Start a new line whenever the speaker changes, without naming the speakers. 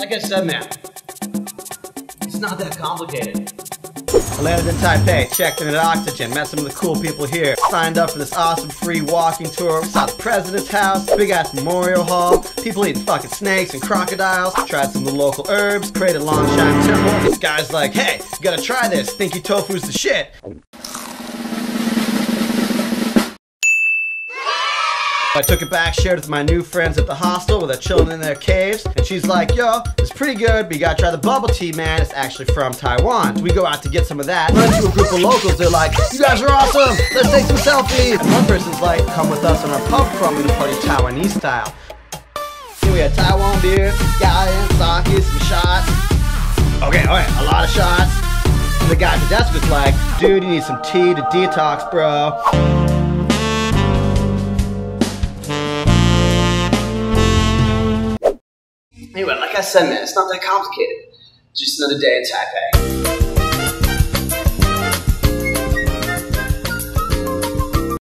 Like I said, man, it's not that complicated.
I landed in Taipei, checked in at Oxygen, met some of the cool people here, signed up for this awesome free walking tour, saw the president's house, big ass memorial hall, people eating fucking snakes and crocodiles, tried some of the local herbs, created Longshan Temple. This guy's like, hey, you gotta try this, think stinky tofu's the shit. I took it back, shared it with my new friends at the hostel where they're chilling in their caves. And she's like, yo, it's pretty good, but you gotta try the bubble tea, man. It's actually from Taiwan. So we go out to get some of that. Run into a group of locals. They're like, you guys are awesome. Let's take some selfies. And one person's like, come with us on our pub crawl. Gonna party Taiwanese style. Here we had Taiwan beer, kaoliang, sake, some shots. Okay, all right, a lot of shots. And the guy at the desk was like, dude, you need some tea to detox, bro.
I said, man, it's not that complicated. Just another day in Taipei.